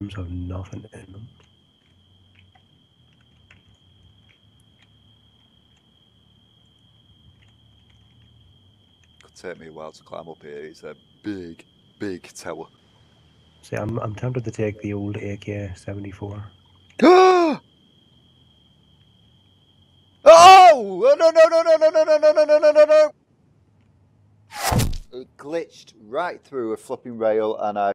rooms have nothing in them. Could take me a while to climb up here. It's a big, big tower. See, I'm I'm tempted to take the old AK seventy four. oh! Oh no no no no no no no no no no no no! It glitched right through a flipping rail, and I